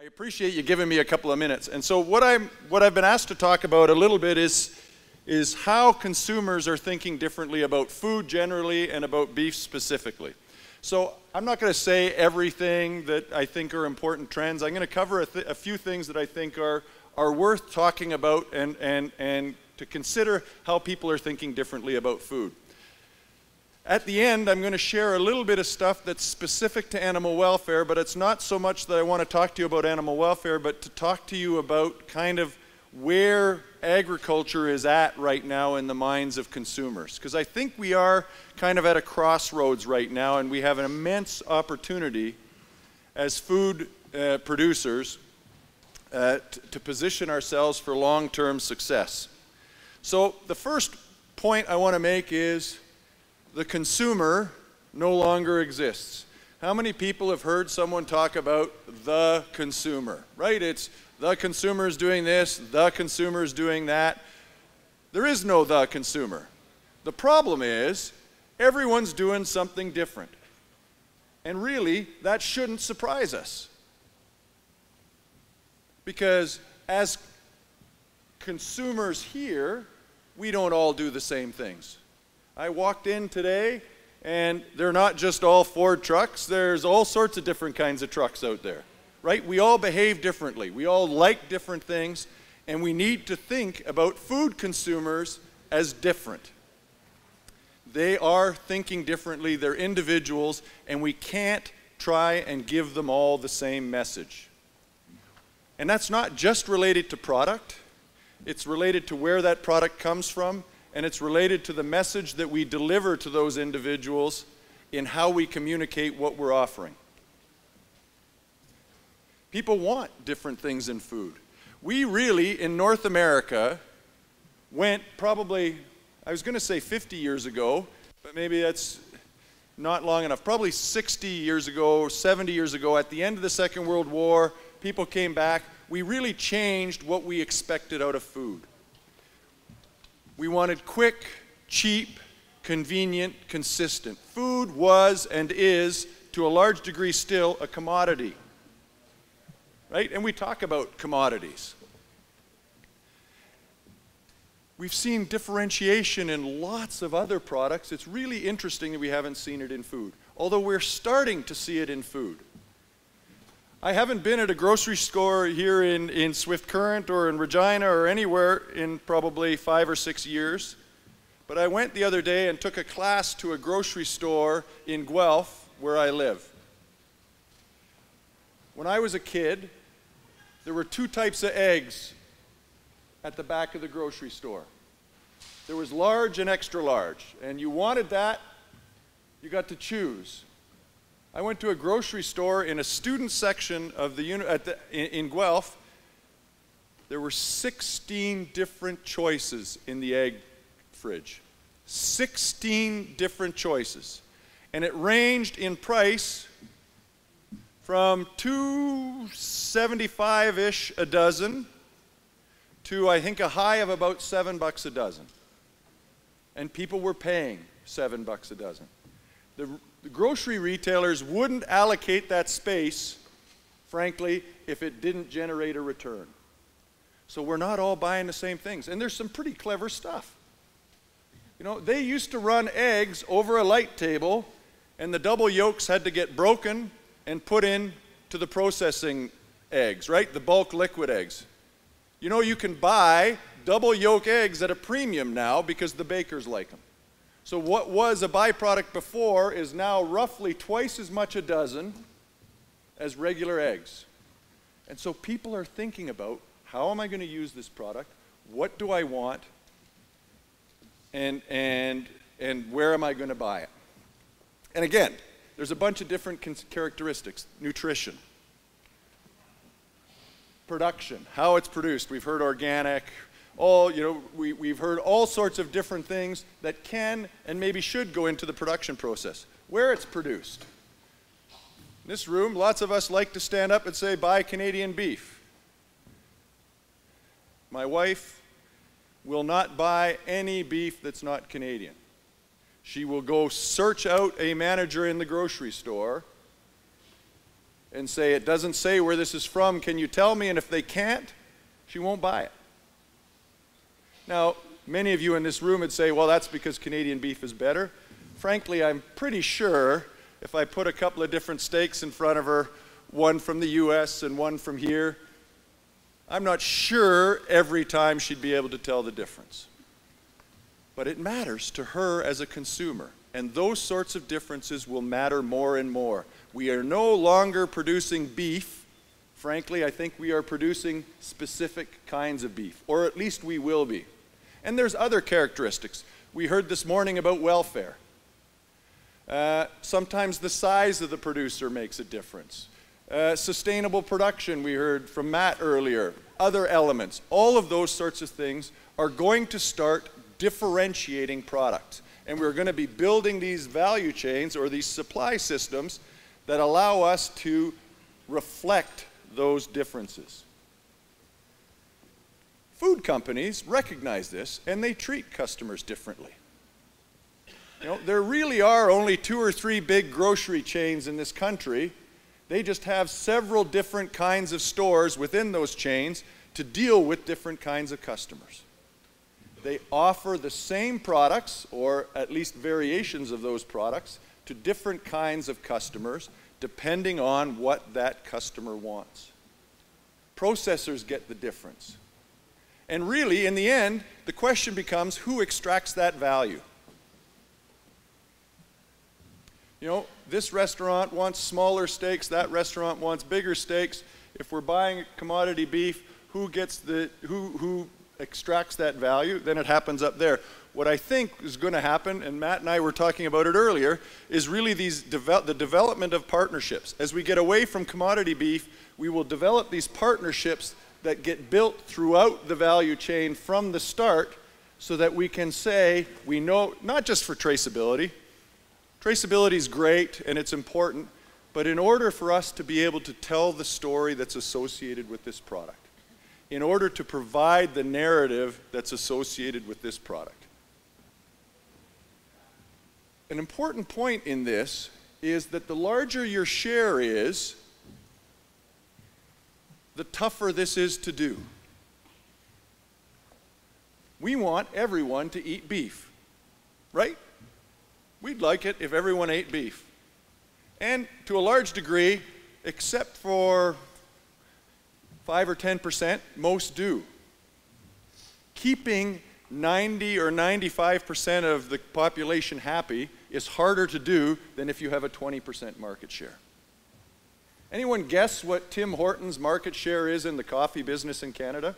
I appreciate you giving me a couple of minutes. And so what I'm what I've been asked to talk about a little bit is is how consumers are thinking differently about food generally and about beef specifically. So I'm not going to say everything that I think are important trends. I'm going to cover a, a few things that I think are are worth talking about and and and to consider how people are thinking differently about food. At the end, I'm going to share a little bit of stuff that's specific to animal welfare, but it's not so much that I want to talk to you about animal welfare, but to talk to you about kind of where agriculture is at right now in the minds of consumers. Because I think we are kind of at a crossroads right now, and we have an immense opportunity as food uh, producers uh, to position ourselves for long term success. So, the first point I want to make is the consumer no longer exists. How many people have heard someone talk about the consumer? Right? It's the consumer is doing this, the consumer is doing that. There is no the consumer. The problem is everyone's doing something different. And really, that shouldn't surprise us. Because as consumers here, we don't all do the same things. I walked in today and they're not just all Ford trucks, there's all sorts of different kinds of trucks out there, right? We all behave differently, we all like different things, and we need to think about food consumers as different. They are thinking differently, they're individuals, and we can't try and give them all the same message. And that's not just related to product, it's related to where that product comes from and it's related to the message that we deliver to those individuals in how we communicate what we're offering. People want different things in food. We really, in North America, went probably, I was going to say 50 years ago, but maybe that's not long enough. Probably 60 years ago, 70 years ago, at the end of the Second World War, people came back. We really changed what we expected out of food. We wanted quick, cheap, convenient, consistent. Food was and is, to a large degree, still a commodity. Right? And we talk about commodities. We've seen differentiation in lots of other products. It's really interesting that we haven't seen it in food, although we're starting to see it in food. I haven't been at a grocery store here in, in Swift Current or in Regina or anywhere in probably five or six years. But I went the other day and took a class to a grocery store in Guelph, where I live. When I was a kid, there were two types of eggs at the back of the grocery store. There was large and extra large, and you wanted that, you got to choose. I went to a grocery store in a student section of the, at the in, Guelph. There were 16 different choices in the egg fridge. 16 different choices. And it ranged in price from 275-ish a dozen to I think a high of about 7 bucks a dozen. And people were paying 7 bucks a dozen. The the grocery retailers wouldn't allocate that space, frankly, if it didn't generate a return. So we're not all buying the same things. And there's some pretty clever stuff. You know, they used to run eggs over a light table, and the double yolks had to get broken and put in to the processing eggs, right? The bulk liquid eggs. You know, you can buy double yolk eggs at a premium now because the bakers like them. So what was a byproduct before is now roughly twice as much a dozen as regular eggs. And so people are thinking about how am I going to use this product? What do I want? And, and, and where am I going to buy it? And again, there's a bunch of different characteristics nutrition, production, how it's produced. We've heard organic, all, you know, we, we've heard all sorts of different things that can and maybe should go into the production process. Where it's produced. In this room, lots of us like to stand up and say, buy Canadian beef. My wife will not buy any beef that's not Canadian. She will go search out a manager in the grocery store and say, It doesn't say where this is from, can you tell me? And if they can't, she won't buy it. Now, many of you in this room would say, Well, that's because Canadian beef is better. Frankly, I'm pretty sure if I put a couple of different steaks in front of her, one from the US and one from here, I'm not sure every time she'd be able to tell the difference. But it matters to her as a consumer. And those sorts of differences will matter more and more. We are no longer producing beef. Frankly, I think we are producing specific kinds of beef, or at least we will be. And there's other characteristics. We heard this morning about welfare. Uh, sometimes the size of the producer makes a difference. Uh, sustainable production, we heard from Matt earlier. Other elements, all of those sorts of things are going to start differentiating products. And we're going to be building these value chains or these supply systems that allow us to reflect those differences. Food companies recognize this and they treat customers differently. You know, there really are only two or three big grocery chains in this country. They just have several different kinds of stores within those chains to deal with different kinds of customers. They offer the same products, or at least variations of those products, to different kinds of customers depending on what that customer wants. Processors get the difference. And really, in the end, the question becomes who extracts that value? You know, this restaurant wants smaller steaks, that restaurant wants bigger steaks. If we're buying commodity beef, who gets the who who extracts that value? Then it happens up there. What I think is going to happen, and Matt and I were talking about it earlier, is really these devel the development of partnerships. As we get away from commodity beef, we will develop these partnerships that get built throughout the value chain from the start so that we can say we know not just for traceability, Traceability is great and it's important, but in order for us to be able to tell the story that's associated with this product, in order to provide the narrative that's associated with this product. An important point in this is that the larger your share is, the tougher this is to do. We want everyone to eat beef, right? We'd like it if everyone ate beef. And to a large degree, except for 5 or 10%, most do. Keeping 90 or 95% of the population happy is harder to do than if you have a 20% market share. Anyone guess what Tim Hortons' market share is in the coffee business in Canada?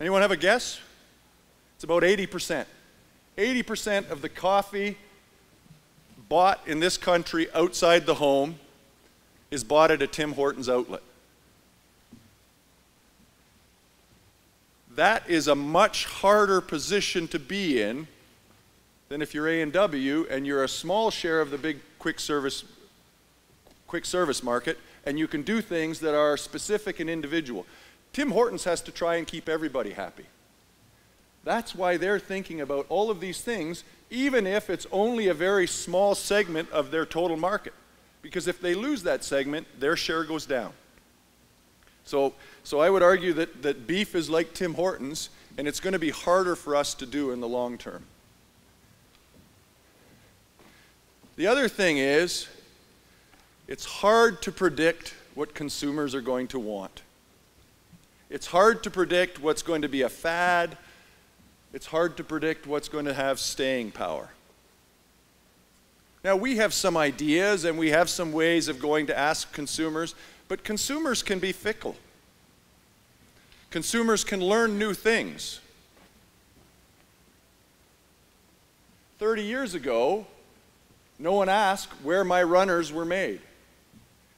Anyone have a guess? It's about 80%. 80% of the coffee bought in this country outside the home is bought at a Tim Hortons outlet. That is a much harder position to be in than if you're A&W and you're a small share of the big quick service quick service market and you can do things that are specific and individual. Tim Hortons has to try and keep everybody happy. That's why they're thinking about all of these things, even if it's only a very small segment of their total market. Because if they lose that segment, their share goes down. So, so I would argue that, that beef is like Tim Hortons, and it's going to be harder for us to do in the long term. The other thing is, it's hard to predict what consumers are going to want. It's hard to predict what's going to be a fad it's hard to predict what's going to have staying power. Now, we have some ideas and we have some ways of going to ask consumers, but consumers can be fickle. Consumers can learn new things. 30 years ago, no one asked where my runners were made.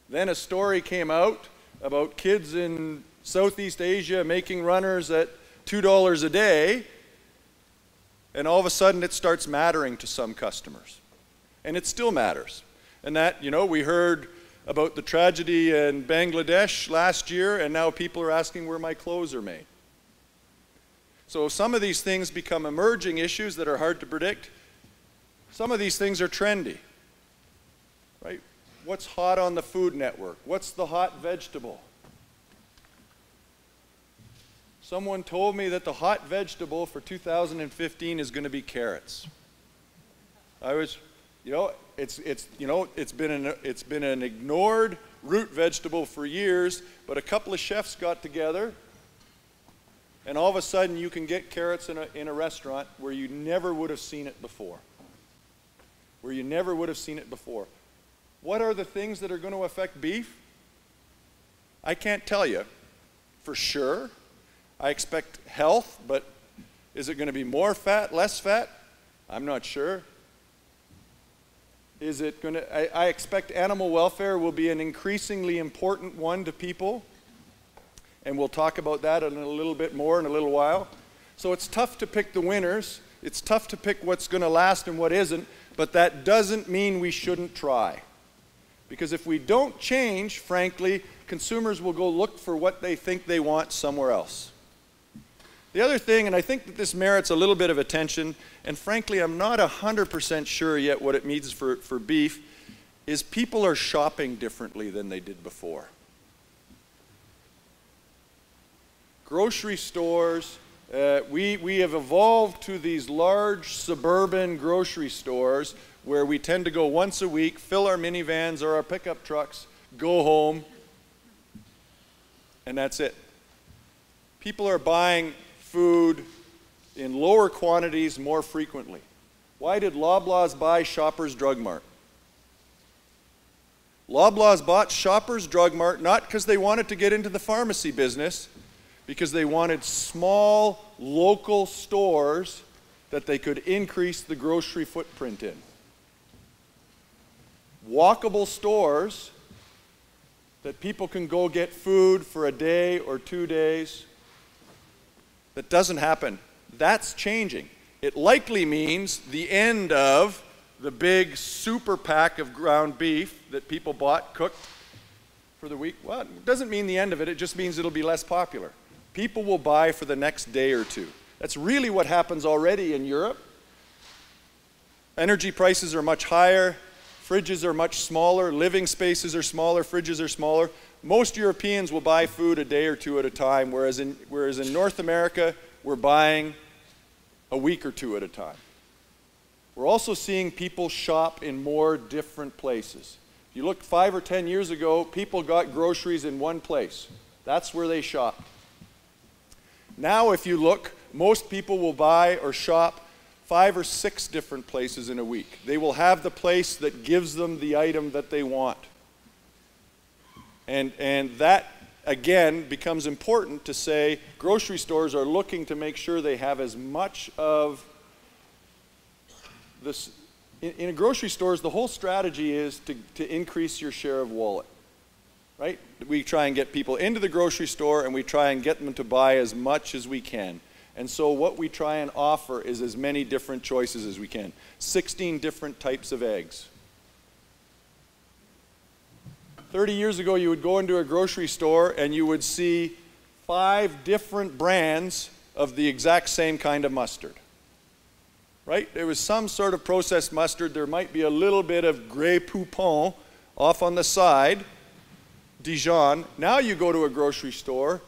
Then a story came out about kids in Southeast Asia making runners at $2 a day, and all of a sudden it starts mattering to some customers. And it still matters. And that, you know, we heard about the tragedy in Bangladesh last year, and now people are asking where my clothes are made. So some of these things become emerging issues that are hard to predict. Some of these things are trendy. right? What's hot on the Food Network? What's the hot vegetable? Someone told me that the hot vegetable for 2015 is going to be carrots. I was, you know, it's, it's, you know, it's been, an, it's been an ignored root vegetable for years, but a couple of chefs got together, and all of a sudden you can get carrots in a, in a restaurant where you never would have seen it before. Where you never would have seen it before. What are the things that are going to affect beef? I can't tell you for sure. I expect health, but is it going to be more fat, less fat? I'm not sure. Is it going to, I, I, expect animal welfare will be an increasingly important one to people. And we'll talk about that in a little bit more in a little while. So it's tough to pick the winners. It's tough to pick what's going to last and what isn't. But that doesn't mean we shouldn't try. Because if we don't change, frankly, consumers will go look for what they think they want somewhere else. The other thing, and I think that this merits a little bit of attention, and frankly, I'm not 100% sure yet what it means for, for beef, is people are shopping differently than they did before. Grocery stores, uh, we, we have evolved to these large suburban grocery stores where we tend to go once a week, fill our minivans or our pickup trucks, go home, and that's it. People are buying food in lower quantities more frequently. Why did Loblaws buy Shoppers Drug Mart? Loblaws bought Shoppers Drug Mart not because they wanted to get into the pharmacy business, because they wanted small local stores that they could increase the grocery footprint in. Walkable stores that people can go get food for a day or two days that doesn't happen. That's changing. It likely means the end of the big super pack of ground beef that people bought cooked for the week. Well, it doesn't mean the end of it, it just means it'll be less popular. People will buy for the next day or two. That's really what happens already in Europe. Energy prices are much higher, fridges are much smaller, living spaces are smaller, fridges are smaller most Europeans will buy food a day or two at a time, whereas in, whereas in North America, we're buying a week or two at a time. We're also seeing people shop in more different places. If you look five or ten years ago, people got groceries in one place. That's where they shopped. Now, if you look, most people will buy or shop five or six different places in a week. They will have the place that gives them the item that they want. And, and that, again, becomes important to say grocery stores are looking to make sure they have as much of this. In, in grocery stores, the whole strategy is to, to increase your share of wallet. Right? We try and get people into the grocery store and we try and get them to buy as much as we can. And so, what we try and offer is as many different choices as we can 16 different types of eggs. 30 years ago, you would go into a grocery store and you would see five different brands of the exact same kind of mustard. Right? There was some sort of processed mustard. There might be a little bit of Grey Poupon off on the side, Dijon. Now you go to a grocery store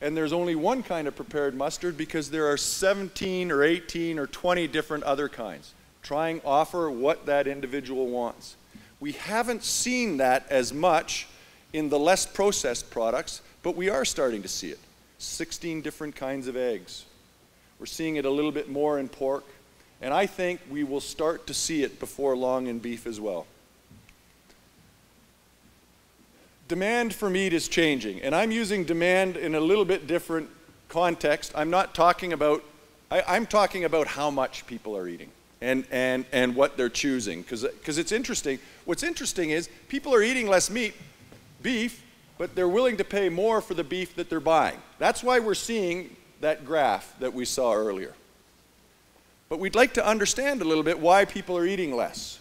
and there's only one kind of prepared mustard because there are 17 or 18 or 20 different other kinds. Trying offer what that individual wants. We haven't seen that as much in the less processed products, but we are starting to see it. 16 different kinds of eggs. We're seeing it a little bit more in pork, and I think we will start to see it before long in beef as well. Demand for meat is changing, and I'm using demand in a little bit different context. I'm not talking about, I, am talking about how much people are eating and, and, and what they're choosing. Because it's interesting. What's interesting is people are eating less meat, beef, but they're willing to pay more for the beef that they're buying. That's why we're seeing that graph that we saw earlier. But we'd like to understand a little bit why people are eating less.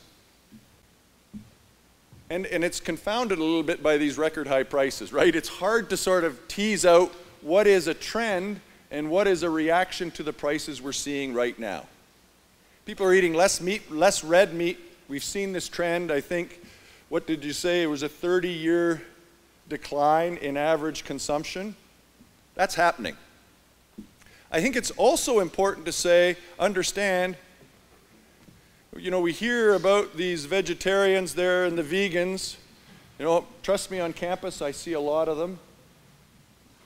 And, and it's confounded a little bit by these record high prices, right? It's hard to sort of tease out what is a trend and what is a reaction to the prices we're seeing right now. People are eating less meat, less red meat. We've seen this trend, I think, what did you say? It was a 30 year decline in average consumption. That's happening. I think it's also important to say, understand, you know, we hear about these vegetarians there and the vegans. You know, trust me on campus, I see a lot of them.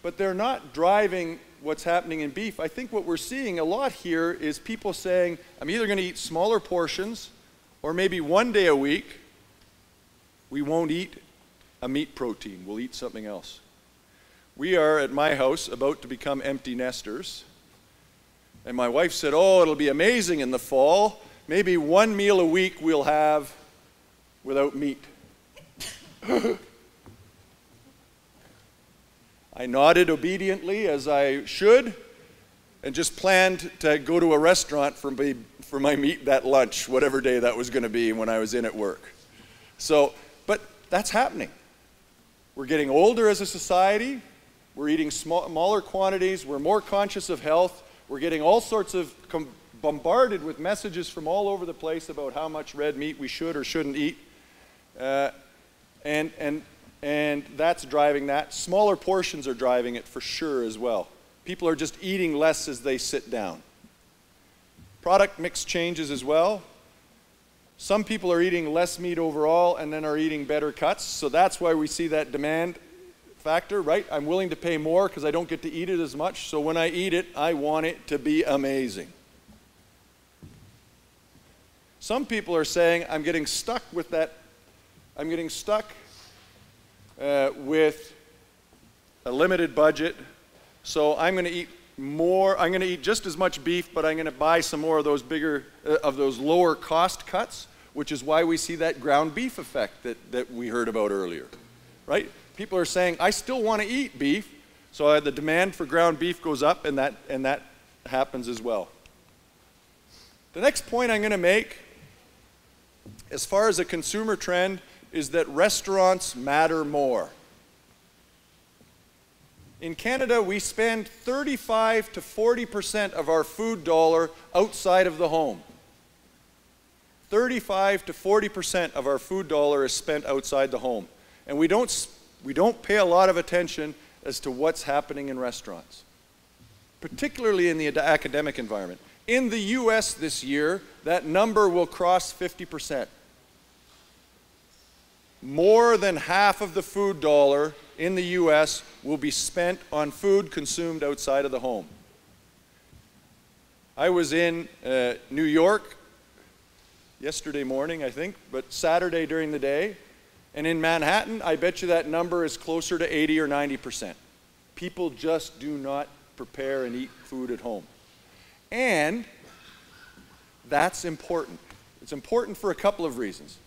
But they're not driving what's happening in beef. I think what we're seeing a lot here is people saying, I'm either going to eat smaller portions or maybe one day a week, we won't eat a meat protein. We'll eat something else. We are at my house about to become empty nesters. And my wife said, Oh, it'll be amazing in the fall. Maybe one meal a week we'll have without meat. I nodded obediently as I should and just planned to go to a restaurant for my, for my meat that lunch, whatever day that was going to be when I was in at work. So, but that's happening. We're getting older as a society. We're eating small, smaller quantities. We're more conscious of health. We're getting all sorts of com- bombarded with messages from all over the place about how much red meat we should or shouldn't eat. Uh, and, and and that's driving that. Smaller portions are driving it for sure as well. People are just eating less as they sit down. Product mix changes as well. Some people are eating less meat overall and then are eating better cuts, so that's why we see that demand factor, right? I'm willing to pay more because I don't get to eat it as much, so when I eat it, I want it to be amazing. Some people are saying, I'm getting stuck with that, I'm getting stuck uh, with a limited budget. So I'm going to eat more. I'm going to eat just as much beef, but I'm going to buy some more of those bigger, uh, of those lower cost cuts, which is why we see that ground beef effect that, that we heard about earlier, right? People are saying, I still want to eat beef, so uh, the demand for ground beef goes up, and that, and that happens as well. The next point I'm going to make, as far as a consumer trend, is that restaurants matter more. In Canada, we spend 35 to 40% of our food dollar outside of the home. 35 to 40% of our food dollar is spent outside the home. And we don't, we don't pay a lot of attention as to what's happening in restaurants, particularly in the academic environment. In the US this year, that number will cross 50% more than half of the food dollar in the US will be spent on food consumed outside of the home. I was in uh, New York yesterday morning, I think, but Saturday during the day. And in Manhattan, I bet you that number is closer to 80 or 90%. People just do not prepare and eat food at home. And that's important. It's important for a couple of reasons.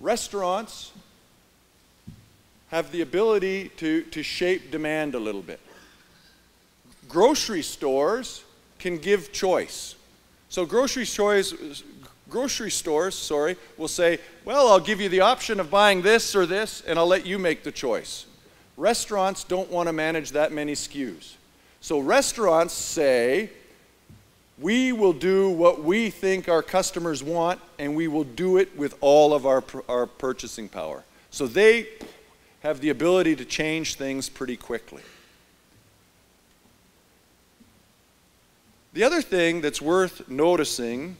Restaurants have the ability to, to shape demand a little bit. Grocery stores can give choice. So grocery stores, grocery stores, sorry, will say, "Well, I'll give you the option of buying this or this, and I'll let you make the choice." Restaurants don't want to manage that many SKUs. So restaurants say, we will do what we think our customers want, and we will do it with all of our, our purchasing power. So they have the ability to change things pretty quickly. The other thing that's worth noticing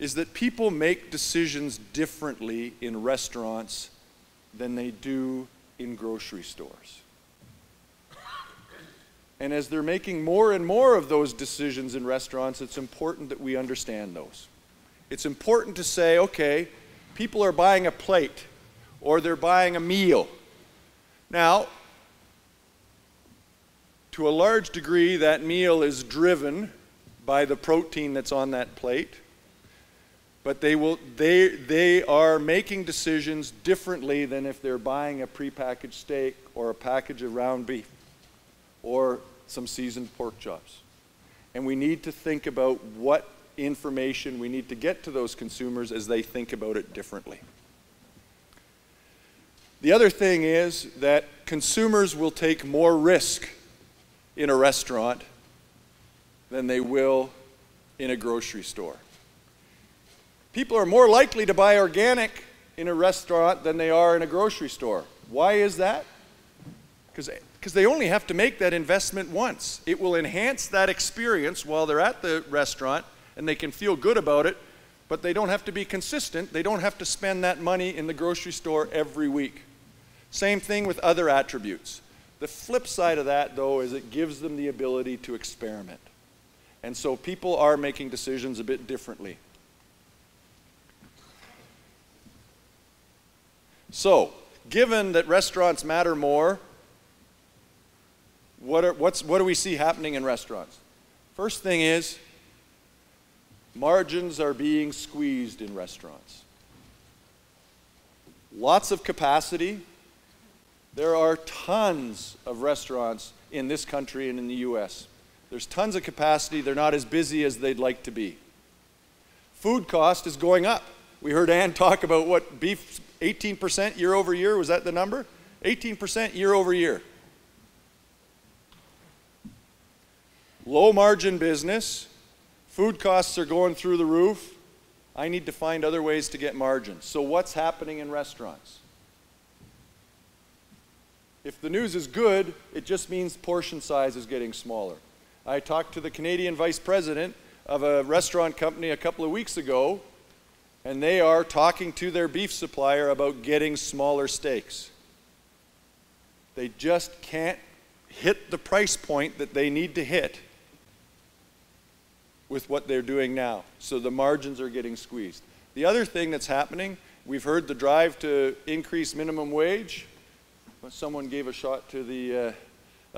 is that people make decisions differently in restaurants than they do in grocery stores. And as they're making more and more of those decisions in restaurants, it's important that we understand those. It's important to say, okay, people are buying a plate or they're buying a meal. Now, to a large degree, that meal is driven by the protein that's on that plate. But they, will, they, they are making decisions differently than if they're buying a prepackaged steak or a package of round beef or some seasoned pork chops. And we need to think about what information we need to get to those consumers as they think about it differently. The other thing is that consumers will take more risk in a restaurant than they will in a grocery store. People are more likely to buy organic in a restaurant than they are in a grocery store. Why is that? Because they only have to make that investment once. It will enhance that experience while they're at the restaurant and they can feel good about it, but they don't have to be consistent. They don't have to spend that money in the grocery store every week. Same thing with other attributes. The flip side of that, though, is it gives them the ability to experiment. And so people are making decisions a bit differently. So, given that restaurants matter more, what, are, what's, what do we see happening in restaurants? First thing is, margins are being squeezed in restaurants. Lots of capacity. There are tons of restaurants in this country and in the US. There's tons of capacity. They're not as busy as they'd like to be. Food cost is going up. We heard Ann talk about what beef 18% year over year. Was that the number? 18% year over year. Low margin business. Food costs are going through the roof. I need to find other ways to get margins. So, what's happening in restaurants? If the news is good, it just means portion size is getting smaller. I talked to the Canadian vice president of a restaurant company a couple of weeks ago and they are talking to their beef supplier about getting smaller steaks. They just can't hit the price point that they need to hit with what they're doing now. So the margins are getting squeezed. The other thing that's happening, we've heard the drive to increase minimum wage. Someone gave a shot to the uh,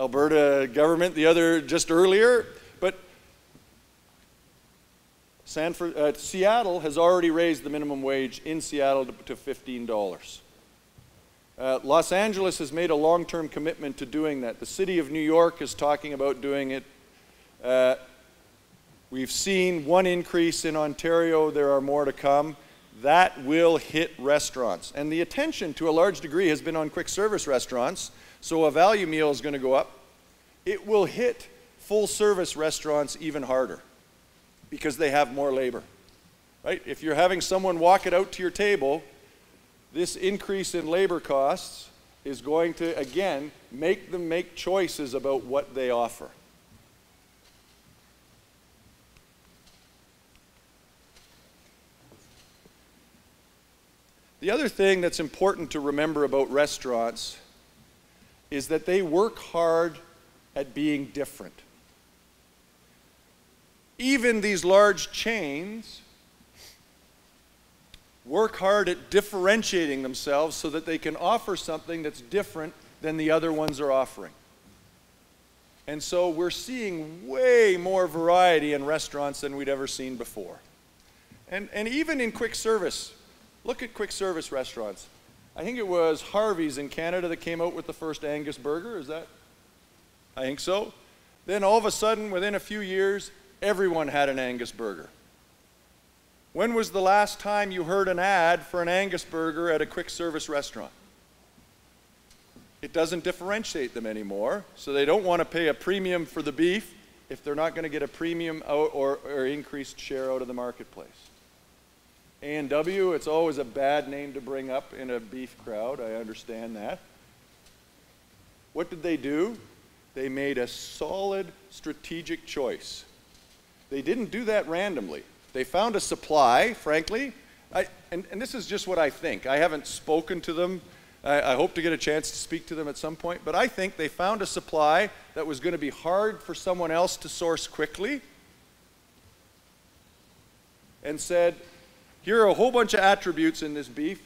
Alberta government the other just earlier. But Sanford, uh, Seattle has already raised the minimum wage in Seattle to, to $15. Uh, Los Angeles has made a long term commitment to doing that. The city of New York is talking about doing it. Uh, we've seen one increase in Ontario, there are more to come. That will hit restaurants. And the attention, to a large degree, has been on quick service restaurants, so a value meal is going to go up. It will hit full service restaurants even harder because they have more labor. Right? If you're having someone walk it out to your table, this increase in labor costs is going to, again, make them make choices about what they offer. The other thing that's important to remember about restaurants is that they work hard at being different even these large chains work hard at differentiating themselves so that they can offer something that's different than the other ones are offering. And so we're seeing way more variety in restaurants than we'd ever seen before. And, and even in quick service, look at quick service restaurants. I think it was Harvey's in Canada that came out with the first Angus burger. Is that? I think so. Then all of a sudden, within a few years, everyone had an Angus burger. When was the last time you heard an ad for an Angus burger at a quick service restaurant? It doesn't differentiate them anymore, so they don't want to pay a premium for the beef if they're not going to get a premium or, or, increased share out of the marketplace. A&W, it's always a bad name to bring up in a beef crowd, I understand that. What did they do? They made a solid strategic choice they didn't do that randomly. They found a supply, frankly, I, and, and this is just what I think. I haven't spoken to them. I, I hope to get a chance to speak to them at some point, but I think they found a supply that was going to be hard for someone else to source quickly and said, here are a whole bunch of attributes in this beef.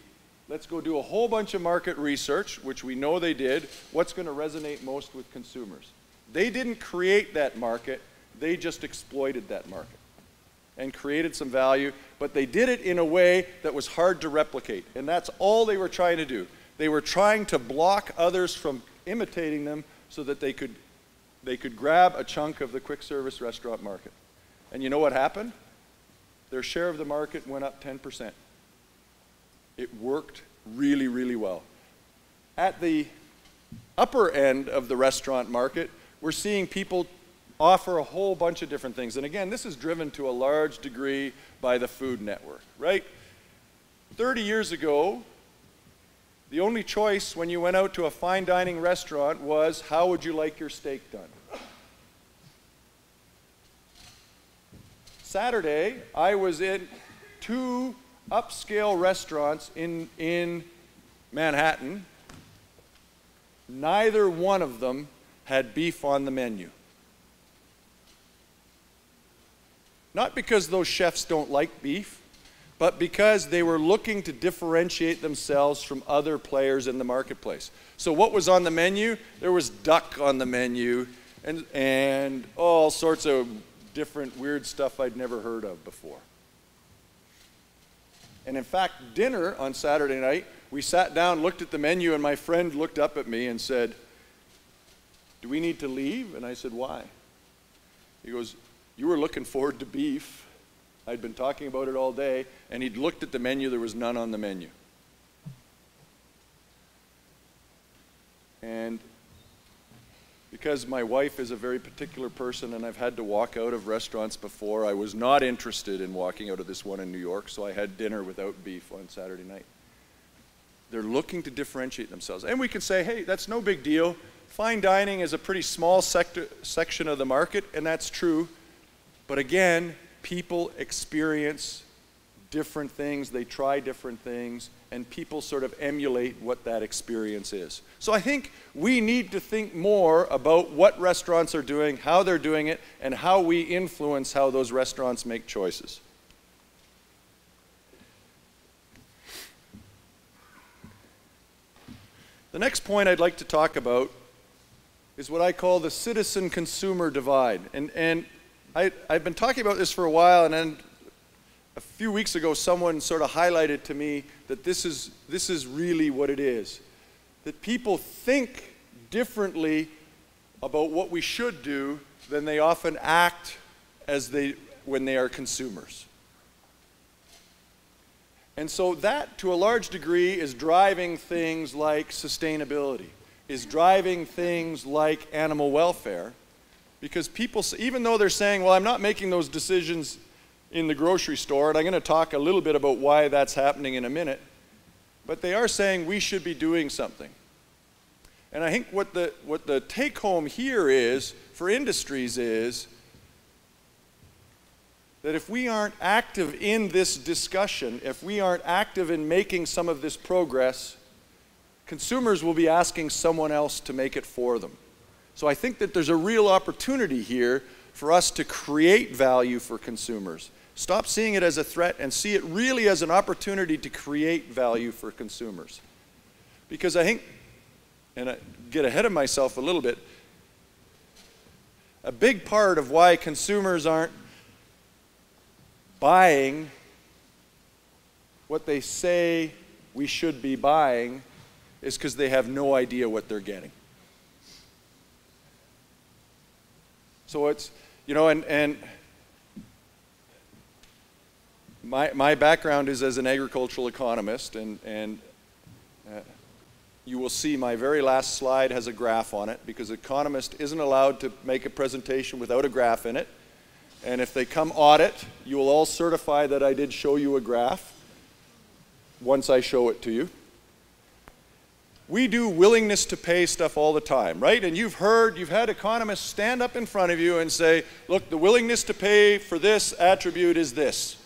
Let's go do a whole bunch of market research, which we know they did. What's going to resonate most with consumers? They didn't create that market, they just exploited that market and created some value, but they did it in a way that was hard to replicate. And that's all they were trying to do. They were trying to block others from imitating them so that they could, they could grab a chunk of the quick service restaurant market. And you know what happened? Their share of the market went up 10%. It worked really, really well. At the upper end of the restaurant market, we're seeing people offer a whole bunch of different things. And again, this is driven to a large degree by the Food Network, right? 30 years ago, the only choice when you went out to a fine dining restaurant was how would you like your steak done? Saturday, I was in two upscale restaurants in, in Manhattan. Neither one of them had beef on the menu. Not because those chefs don't like beef, but because they were looking to differentiate themselves from other players in the marketplace. So, what was on the menu? There was duck on the menu and, and all sorts of different weird stuff I'd never heard of before. And in fact, dinner on Saturday night, we sat down, looked at the menu, and my friend looked up at me and said, Do we need to leave? And I said, Why? He goes, You were looking forward to beef. I'd been talking about it all day, and he'd looked at the menu, there was none on the menu. And because my wife is a very particular person and I've had to walk out of restaurants before, I was not interested in walking out of this one in New York, so I had dinner without beef on Saturday night. They're looking to differentiate themselves. And we can say, hey, that's no big deal. Fine dining is a pretty small sector, section of the market, and that's true. But again, people experience different things, they try different things, and people sort of emulate what that experience is. So I think we need to think more about what restaurants are doing, how they're doing it, and how we influence how those restaurants make choices. The next point I'd like to talk about is what I call the citizen consumer divide. And, and I, I've been talking about this for a while, and a few weeks ago, someone sort of highlighted to me that this is, this is really what it is. That people think differently about what we should do than they often act as they, when they are consumers. And so that, to a large degree, is driving things like sustainability, is driving things like animal welfare, because people, even though they're saying, well, I'm not making those decisions in the grocery store, and I'm going to talk a little bit about why that's happening in a minute. But they are saying we should be doing something. And I think what the, what the take home here is for industries is that if we aren't active in this discussion, if we aren't active in making some of this progress, consumers will be asking someone else to make it for them. So I think that there's a real opportunity here for us to create value for consumers. Stop seeing it as a threat and see it really as an opportunity to create value for consumers. Because I think, and I get ahead of myself a little bit, a big part of why consumers aren't buying what they say we should be buying is because they have no idea what they're getting. So it's, you know, and, and my, my background is as an agricultural economist, and, and uh, you will see my very last slide has a graph on it because economist isn't allowed to make a presentation without a graph in it. And if they come audit, you will all certify that I did show you a graph once I show it to you. We do willingness to pay stuff all the time, right? And you've heard, you've had economists stand up in front of you and say, look, the willingness to pay for this attribute is this.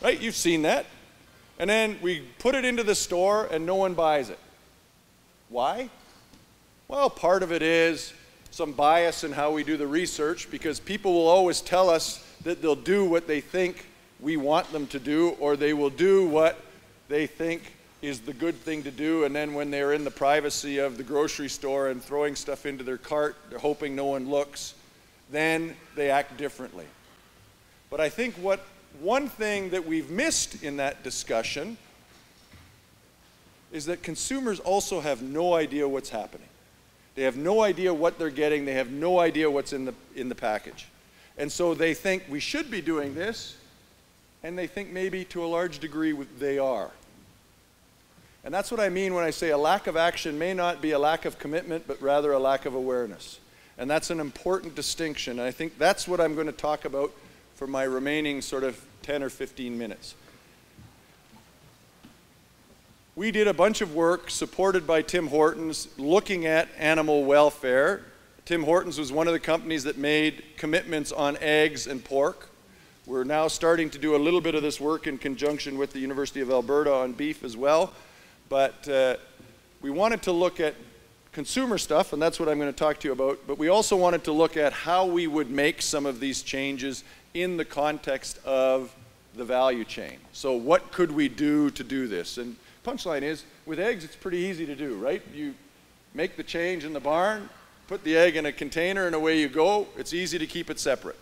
Right? You've seen that. And then we put it into the store and no one buys it. Why? Well, part of it is some bias in how we do the research because people will always tell us that they'll do what they think we want them to do or they will do what they think is the good thing to do and then when they're in the privacy of the grocery store and throwing stuff into their cart they're hoping no one looks then they act differently but i think what one thing that we've missed in that discussion is that consumers also have no idea what's happening. They have no idea what they're getting, they have no idea what's in the, in the package. And so they think we should be doing this, and they think maybe to a large degree they are. And that's what I mean when I say a lack of action may not be a lack of commitment, but rather a lack of awareness. And that's an important distinction. And I think that's what I'm going to talk about for my remaining sort of 10 or 15 minutes. we did a bunch of work supported by Tim Hortons looking at animal welfare. Tim Hortons was one of the companies that made commitments on eggs and pork. We're now starting to do a little bit of this work in conjunction with the University of Alberta on beef as well. But uh, we wanted to look at consumer stuff, and that's what I'm going to talk to you about. But we also wanted to look at how we would make some of these changes in the context of the value chain. So, what could we do to do this? And punchline is with eggs, it's pretty easy to do, right? You make the change in the barn, put the egg in a container, and away you go. It's easy to keep it separate.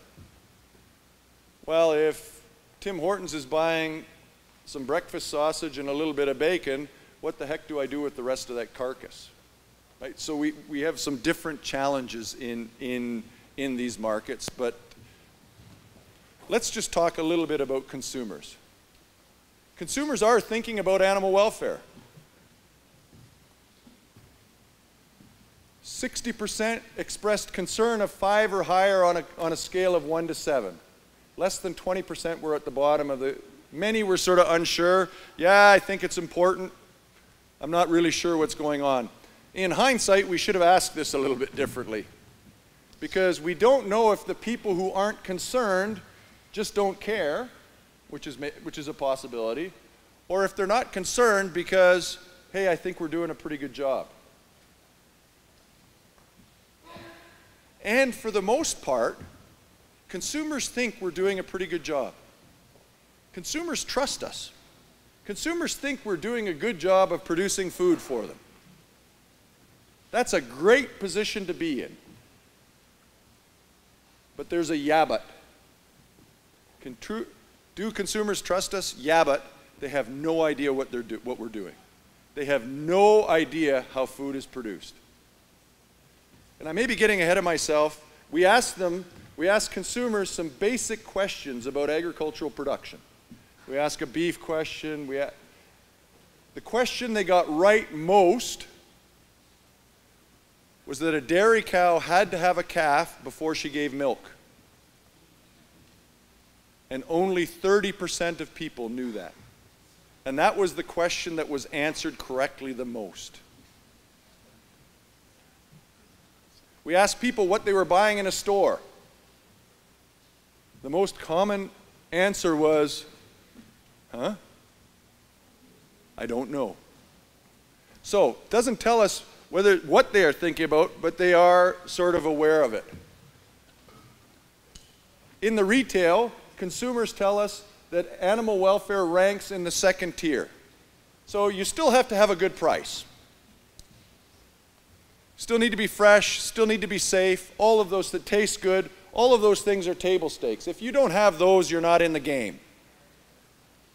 Well, if Tim Hortons is buying some breakfast sausage and a little bit of bacon, what the heck do I do with the rest of that carcass? Right? So we, we have some different challenges in, in, in these markets, but let's just talk a little bit about consumers consumers are thinking about animal welfare. 60% expressed concern of five or higher on a, on a scale of one to seven. Less than 20% were at the bottom of the, many were sort of unsure. Yeah, I think it's important. I'm not really sure what's going on. In hindsight, we should have asked this a little bit differently. Because we don't know if the people who aren't concerned just don't care, which is, which is a possibility, or if they're not concerned because, hey, I think we're doing a pretty good job. And for the most part, consumers think we're doing a pretty good job. Consumers trust us. Consumers think we're doing a good job of producing food for them. That's a great position to be in. But there's a yeah, but. Do consumers trust us? Yeah, but they have no idea what, they're do, what we're doing. They have no idea how food is produced. And I may be getting ahead of myself. We ask them, we ask consumers some basic questions about agricultural production. We ask a beef question. We the question they got right most was that a dairy cow had to have a calf before she gave milk and only 30% of people knew that. And that was the question that was answered correctly the most. We asked people what they were buying in a store. The most common answer was, huh? I don't know. So, it doesn't tell us whether what they are thinking about, but they are sort of aware of it. In the retail, consumers tell us that animal welfare ranks in the second tier. So you still have to have a good price. Still need to be fresh, still need to be safe, all of those that taste good, all of those things are table stakes. If you don't have those, you're not in the game.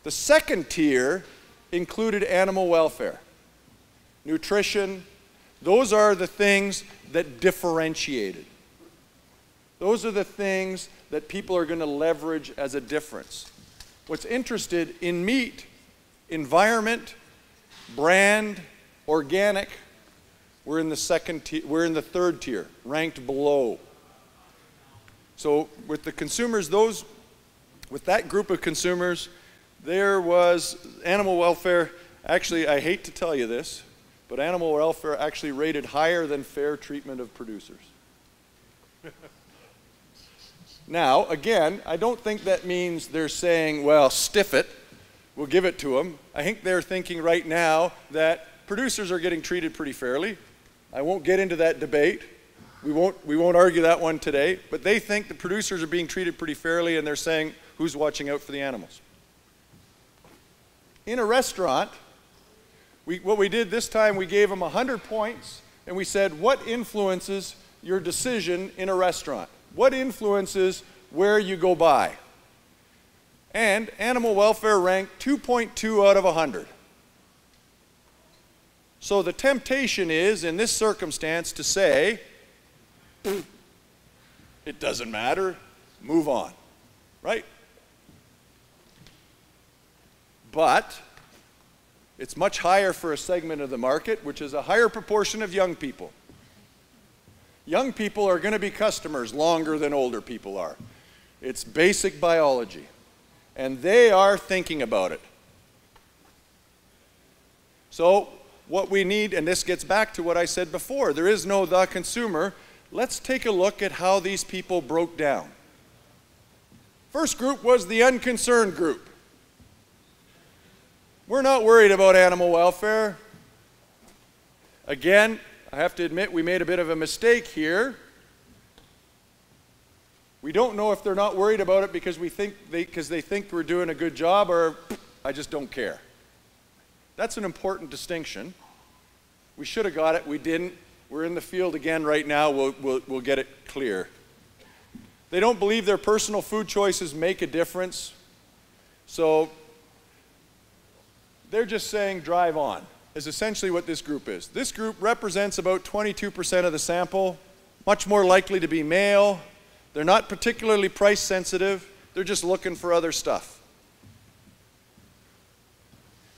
The second tier included animal welfare, nutrition. Those are the things that differentiated. Those are the things that people are going to leverage as a difference. What's interested in meat, environment, brand, organic, we're in the second we're in the third tier, ranked below. So with the consumers, those with that group of consumers, there was animal welfare. Actually, I hate to tell you this, but animal welfare actually rated higher than fair treatment of producers. Now, again, I don't think that means they're saying, well, stiff it, we'll give it to them. I think they're thinking right now that producers are getting treated pretty fairly. I won't get into that debate. We won't, we won't argue that one today, but they think the producers are being treated pretty fairly and they're saying, who's watching out for the animals? In a restaurant, we, what we did this time, we gave them 100 points and we said, what influences your decision in a restaurant? What influences where you go by? And animal welfare ranked 2.2 out of 100. So the temptation is, in this circumstance, to say, it doesn't matter, move on, right? But it's much higher for a segment of the market, which is a higher proportion of young people. Young people are going to be customers longer than older people are. It's basic biology. And they are thinking about it. So, what we need, and this gets back to what I said before there is no the consumer. Let's take a look at how these people broke down. First group was the unconcerned group. We're not worried about animal welfare. Again, I have to admit we made a bit of a mistake here. We don't know if they're not worried about it because we think they because they think we're doing a good job or I just don't care. That's an important distinction. We should have got it, we didn't. We're in the field again right now, we'll, we'll, we'll get it clear. They don't believe their personal food choices make a difference. So they're just saying drive on, is essentially what this group is. This group represents about 22% of the sample, much more likely to be male. They're not particularly price sensitive, they're just looking for other stuff.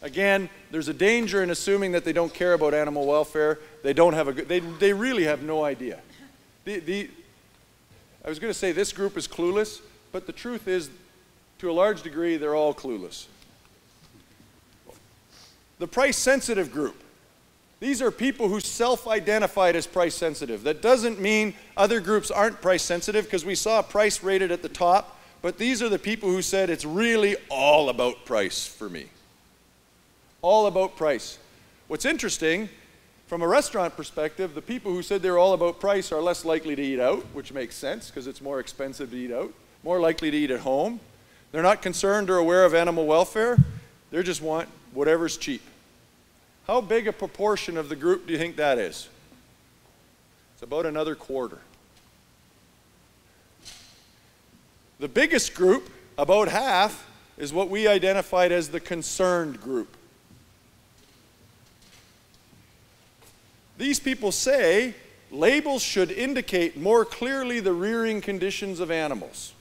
Again, there's a danger in assuming that they don't care about animal welfare. They don't have a good, they, they really have no idea. The, the, I was going to say this group is clueless, but the truth is, to a large degree, they're all clueless. The price sensitive group. These are people who self identified as price sensitive. That doesn't mean other groups aren't price sensitive because we saw price rated at the top, but these are the people who said it's really all about price for me. All about price. What's interesting from a restaurant perspective, the people who said they're all about price are less likely to eat out, which makes sense because it's more expensive to eat out, more likely to eat at home. They're not concerned or aware of animal welfare. They just want whatever's cheap. How big a proportion of the group do you think that is? It's about another quarter. The biggest group, about half, is what we identified as the concerned group. These people say labels should indicate more clearly the rearing conditions of animals.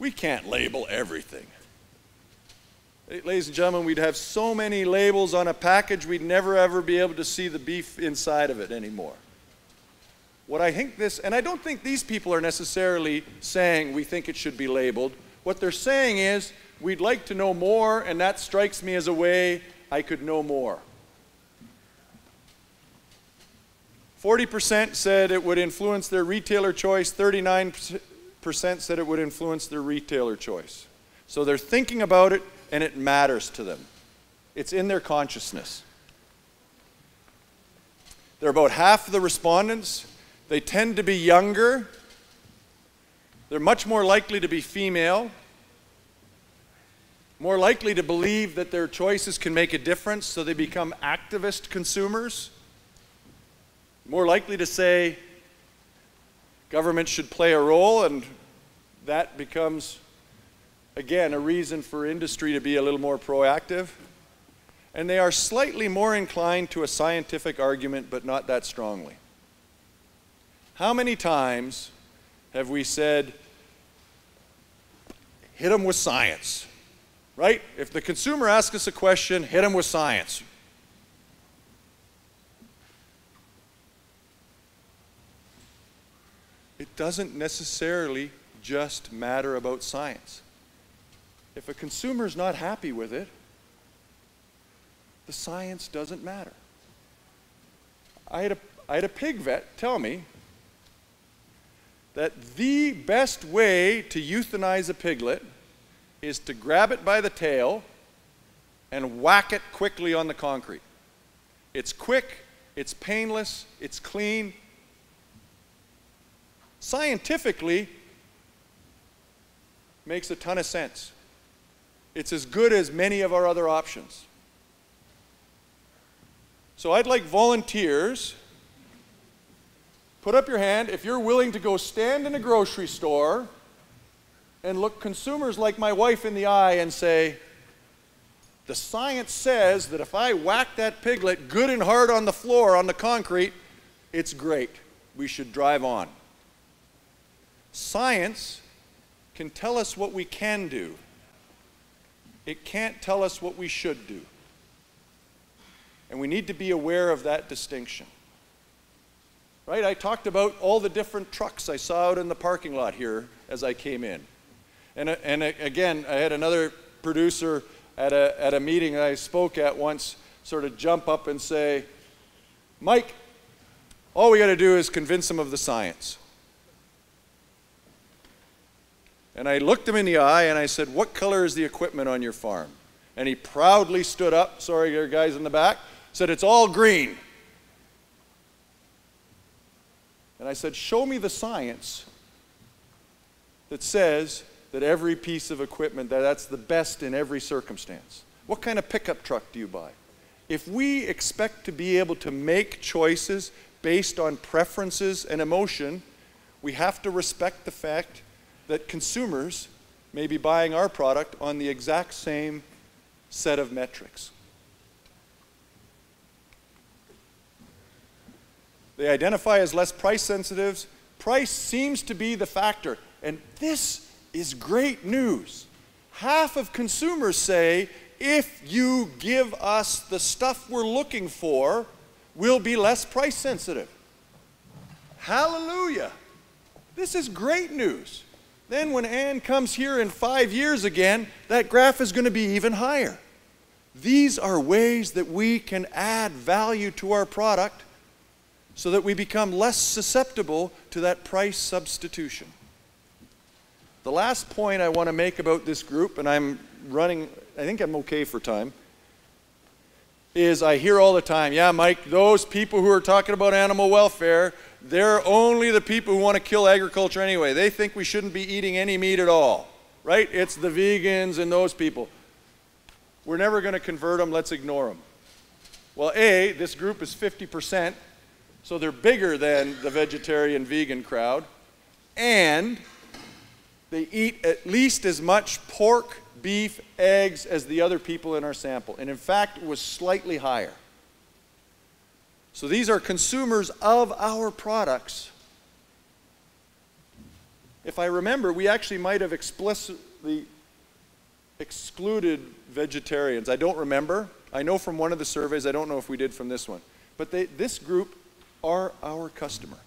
We can't label everything. Ladies and gentlemen, we'd have so many labels on a package, we'd never ever be able to see the beef inside of it anymore. What I think this, and I don't think these people are necessarily saying we think it should be labeled. What they're saying is we'd like to know more, and that strikes me as a way I could know more. 40% said it would influence their retailer choice, 39% said it would influence their retailer choice. So they're thinking about it and it matters to them. It's in their consciousness. They're about half of the respondents. They tend to be younger. They're much more likely to be female more likely to believe that their choices can make a difference, so they become activist consumers, more likely to say government should play a role, and that becomes, again, a reason for industry to be a little more proactive. And they are slightly more inclined to a scientific argument, but not that strongly. How many times have we said, hit them with science? right? If the consumer asks us a question, hit them with science. It doesn't necessarily just matter about science. If a consumer is not happy with it, the science doesn't matter. I had, a, I had a pig vet tell me that the best way to euthanize a piglet is to grab it by the tail and whack it quickly on the concrete. It's quick, it's painless, it's clean. Scientifically, makes a ton of sense. It's as good as many of our other options. So I'd like volunteers. Put up your hand if you're willing to go stand in a grocery store and look consumers like my wife in the eye and say, the science says that if I whack that piglet good and hard on the floor, on the concrete, it's great. We should drive on. Science can tell us what we can do, it can't tell us what we should do. And we need to be aware of that distinction. Right? I talked about all the different trucks I saw out in the parking lot here as I came in. And, uh, and uh, again, I had another producer at a, at a meeting I spoke at once sort of jump up and say, Mike, all we got to do is convince him of the science. And I looked him in the eye and I said, What color is the equipment on your farm? And he proudly stood up, sorry, your guys in the back, said, It's all green. And I said, Show me the science that says that every piece of equipment, that that's the best in every circumstance. What kind of pickup truck do you buy? If we expect to be able to make choices based on preferences and emotion, we have to respect the fact that consumers may be buying our product on the exact same set of metrics. They identify as less price sensitive. Price seems to be the factor. And this is great news. Half of consumers say if you give us the stuff we're looking for, we'll be less price sensitive. Hallelujah. This is great news. Then, when Ann comes here in five years again, that graph is going to be even higher. These are ways that we can add value to our product so that we become less susceptible to that price substitution. The last point I want to make about this group, and I'm running, I think I'm okay for time, is I hear all the time, yeah, Mike, those people who are talking about animal welfare, they're only the people who want to kill agriculture anyway. They think we shouldn't be eating any meat at all, right? It's the vegans and those people. We're never going to convert them, let's ignore them. Well, A, this group is 50%, so they're bigger than the vegetarian vegan crowd, and they eat at least as much pork, beef, eggs as the other people in our sample. And in fact, it was slightly higher. So these are consumers of our products. If I remember, we actually might have explicitly excluded vegetarians. I don't remember. I know from one of the surveys, I don't know if we did from this one. But they, this group are our customer.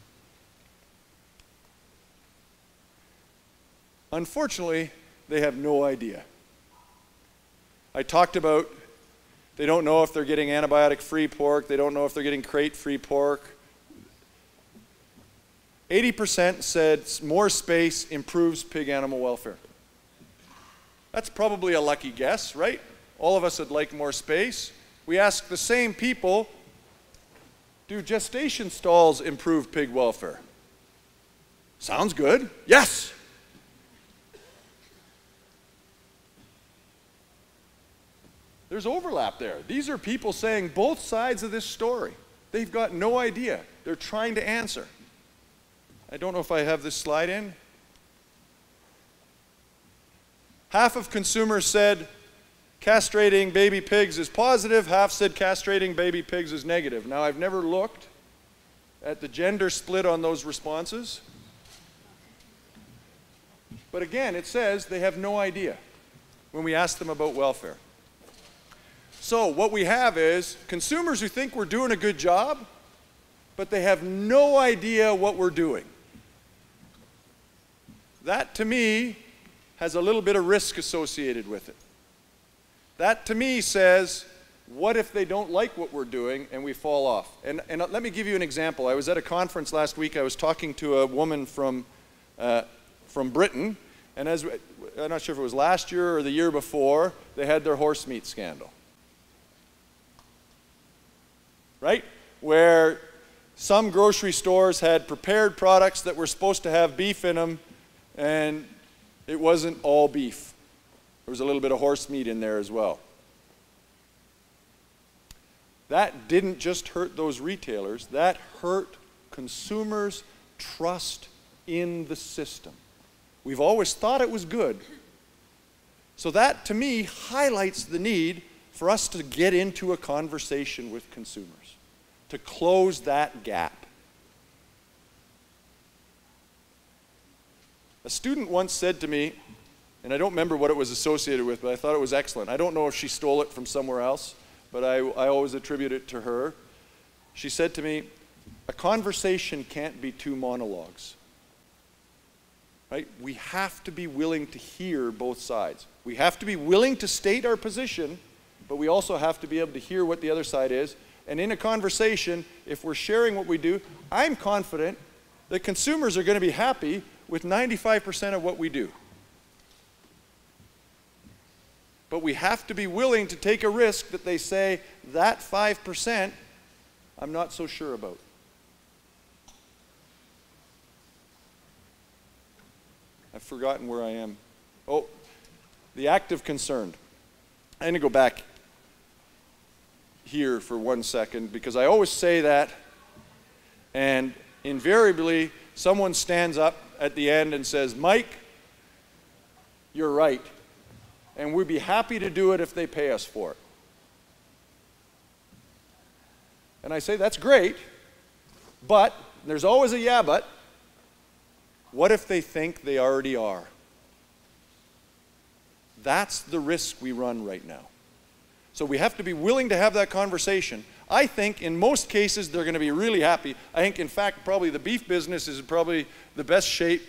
Unfortunately, they have no idea. I talked about they don't know if they're getting antibiotic free pork, they don't know if they're getting crate free pork. 80% said more space improves pig animal welfare. That's probably a lucky guess, right? All of us would like more space. We ask the same people do gestation stalls improve pig welfare? Sounds good. Yes. There's overlap there. These are people saying both sides of this story. They've got no idea. They're trying to answer. I don't know if I have this slide in. Half of consumers said castrating baby pigs is positive, half said castrating baby pigs is negative. Now, I've never looked at the gender split on those responses. But again, it says they have no idea when we ask them about welfare. So, what we have is consumers who think we're doing a good job, but they have no idea what we're doing. That to me has a little bit of risk associated with it. That to me says, what if they don't like what we're doing and we fall off? And, and let me give you an example. I was at a conference last week. I was talking to a woman from, uh, from Britain, and as I'm not sure if it was last year or the year before, they had their horse meat scandal right? Where some grocery stores had prepared products that were supposed to have beef in them, and it wasn't all beef. There was a little bit of horse meat in there as well. That didn't just hurt those retailers, that hurt consumers' trust in the system. We've always thought it was good. So, that to me highlights the need for us to get into a conversation with consumers to close that gap. A student once said to me, and I don't remember what it was associated with, but I thought it was excellent. I don't know if she stole it from somewhere else, but I, I always attribute it to her. She said to me, A conversation can't be two monologues. Right? We have to be willing to hear both sides. We have to be willing to state our position, but we also have to be able to hear what the other side is. And in a conversation, if we're sharing what we do, I'm confident that consumers are going to be happy with 95% of what we do. But we have to be willing to take a risk that they say, that 5%, I'm not so sure about. I've forgotten where I am. Oh, the active concerned. I need to go back here for one second because I always say that, and invariably, someone stands up at the end and says, Mike, you're right. And we'd be happy to do it if they pay us for it. And I say, that's great, but there's always a yeah, but. What if they think they already are? That's the risk we run right now. So we have to be willing to have that conversation. I think in most cases they're going to be really happy. I think, in fact, probably the beef business is probably the best shape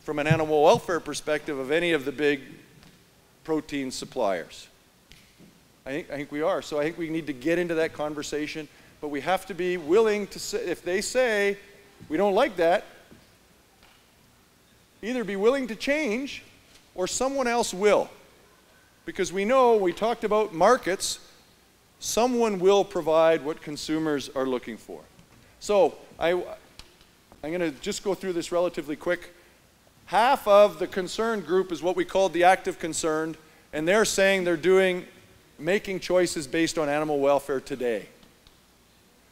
from an animal welfare perspective of any of the big protein suppliers. I think, I think we are. So I think we need to get into that conversation, but we have to be willing to say, if they say, we don't like that, either be willing to change or someone else will. Because we know, we talked about markets, someone will provide what consumers are looking for. So I, I'm going to just go through this relatively quick. Half of the concerned group is what we call the active concerned, and they're saying they're doing, making choices based on animal welfare today.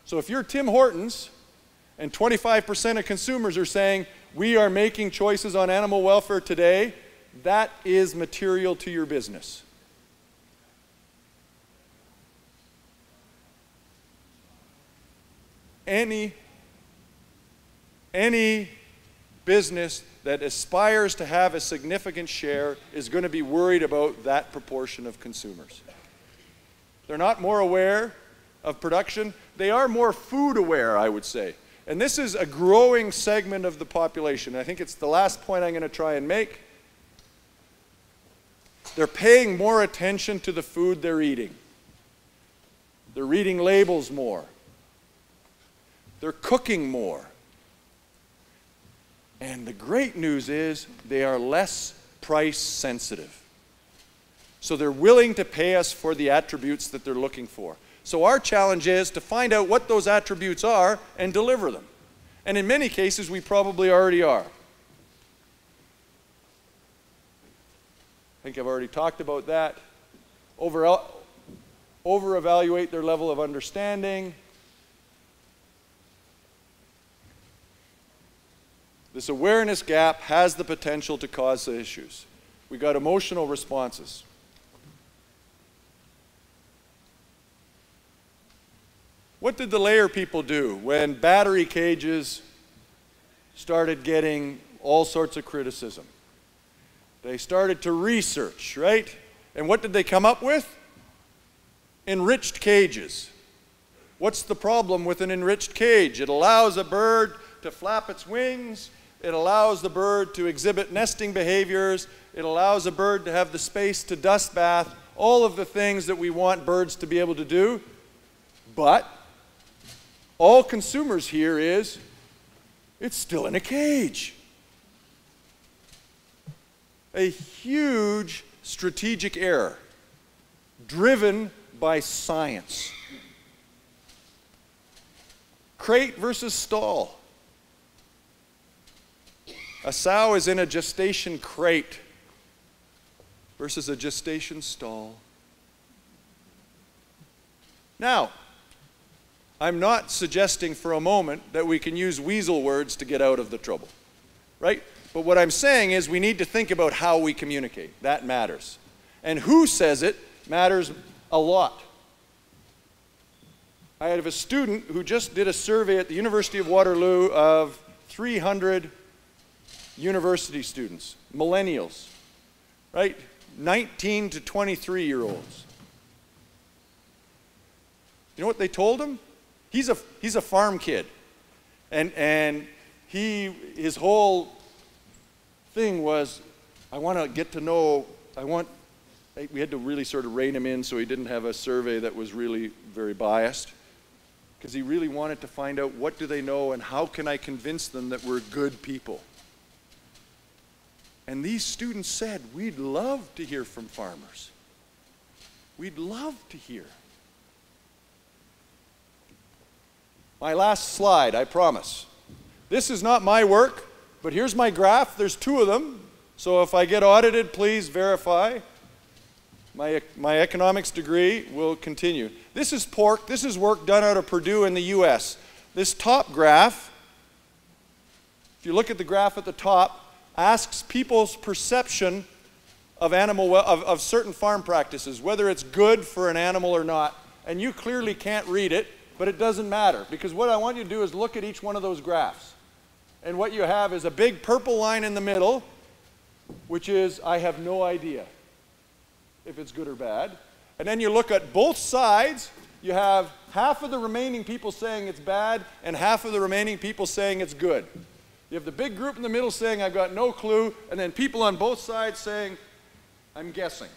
So if you're Tim Hortons and 25% of consumers are saying, we are making choices on animal welfare today, that is material to your business. Any, any business that aspires to have a significant share is going to be worried about that proportion of consumers. They're not more aware of production, they are more food aware, I would say. And this is a growing segment of the population. I think it's the last point I'm going to try and make. They're paying more attention to the food they're eating. They're reading labels more. They're cooking more. And the great news is they are less price sensitive. So they're willing to pay us for the attributes that they're looking for. So our challenge is to find out what those attributes are and deliver them. And in many cases, we probably already are. I think I've already talked about that. Over, over evaluate their level of understanding. This awareness gap has the potential to cause the issues. We got emotional responses. What did the layer people do when battery cages started getting all sorts of criticism? They started to research, right? And what did they come up with? Enriched cages. What's the problem with an enriched cage? It allows a bird to flap its wings, it allows the bird to exhibit nesting behaviors, it allows a bird to have the space to dust bath, all of the things that we want birds to be able to do. But all consumers hear is, it's still in a cage. A huge strategic error driven by science. Crate versus stall. A sow is in a gestation crate versus a gestation stall. Now, I'm not suggesting for a moment that we can use weasel words to get out of the trouble, right? But what I'm saying is we need to think about how we communicate. That matters. And who says it matters a lot. I have a student who just did a survey at the University of Waterloo of 300 university students, millennials, right? 19 to 23 year olds. You know what they told him? He's a, he's a farm kid. And, and he, his whole thing was, I want to get to know, I want we had to really sort of rein him in so he didn't have a survey that was really very biased because he really wanted to find out what do they know and how can I convince them that we're good people. And these students said, we'd love to hear from farmers. We'd love to hear. My last slide, I promise. This is not my work, but here's my graph. There's two of them. So if I get audited, please verify. My, my economics degree will continue. This is pork. This is work done out of Purdue in the US. This top graph, if you look at the graph at the top, asks people's perception of animal of, of certain farm practices, whether it's good for an animal or not. And you clearly can't read it, but it doesn't matter because what I want you to do is look at each one of those graphs. And what you have is a big purple line in the middle, which is I have no idea if it's good or bad. And then you look at both sides, you have half of the remaining people saying it's bad and half of the remaining people saying it's good. You have the big group in the middle saying, I've got no clue, and then people on both sides saying, I'm guessing.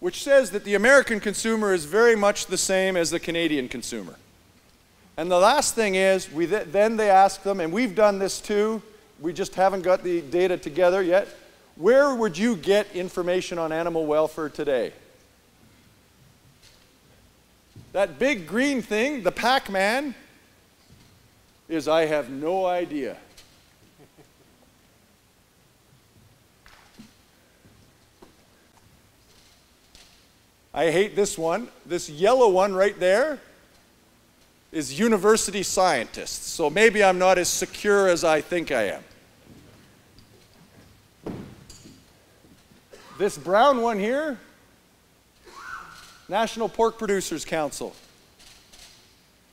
Which says that the American consumer is very much the same as the Canadian consumer. And the last thing is, we th then they ask them, and we've done this too, we just haven't got the data together yet. Where would you get information on animal welfare today? That big green thing, the Pac Man, is I have no idea. I hate this one. This yellow one right there is university scientists. So maybe I'm not as secure as I think I am. This brown one here, National Pork Producers Council.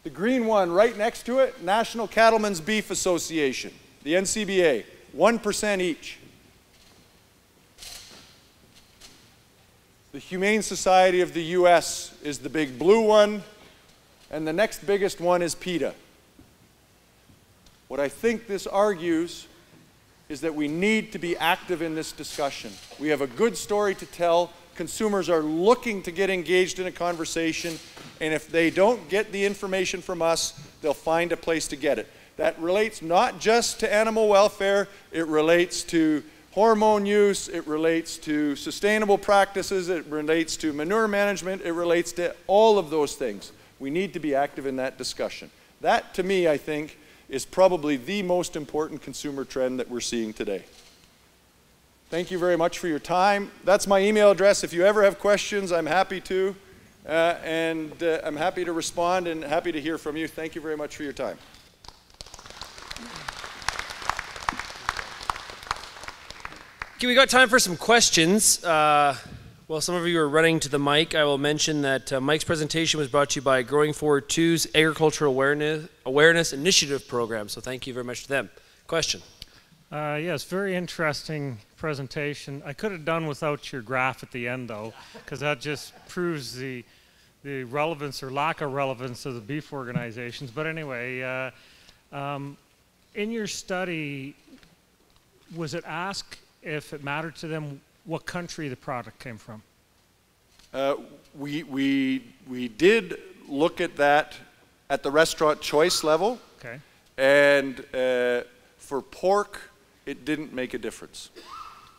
The green one right next to it, National Cattlemen's Beef Association, the NCBA, 1% each. The Humane Society of the US is the big blue one, and the next biggest one is PETA. What I think this argues is that we need to be active in this discussion. We have a good story to tell. Consumers are looking to get engaged in a conversation, and if they don't get the information from us, they'll find a place to get it. That relates not just to animal welfare, it relates to hormone use, it relates to sustainable practices, it relates to manure management, it relates to all of those things. We need to be active in that discussion. That, to me, I think, is probably the most important consumer trend that we're seeing today. Thank you very much for your time. That's my email address. If you ever have questions, I'm happy to. Uh, and uh, I'm happy to respond and happy to hear from you. Thank you very much for your time. Okay, we got time for some questions. Uh, well, some of you are running to the mic. I will mention that uh, Mike's presentation was brought to you by Growing Forward 2's Agricultural Awareness, Awareness Initiative Program. So thank you very much to them. Question? Uh, yes, very interesting presentation. I could have done without your graph at the end, though, because that just proves the the relevance or lack of relevance of the beef organizations. But anyway, uh, um, in your study, was it asked if it mattered to them what country the product came from? Uh, we, we, we did look at that at the restaurant choice level. Okay. And uh, for pork, it didn't make a difference.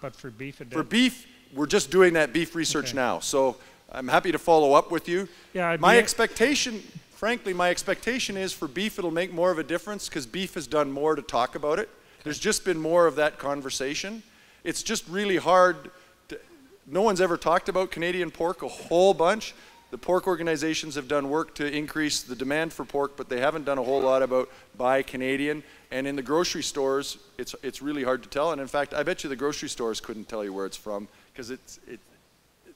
But for beef, it did. For beef, we're just doing that beef research Okay. now. So I'm happy to follow up with you. Yeah, I'd my expectation, frankly, my expectation is for beef it'll make more of a difference because beef has done more to talk about it. There's just been more of that conversation. It's just really hard. To, no one's ever talked about Canadian pork a whole bunch. The pork organizations have done work to increase the demand for pork, but they haven't done a whole lot about buy Canadian. And in the grocery stores, it's, it's really hard to tell. And in fact, I bet you the grocery stores couldn't tell you where it's from because it's, it,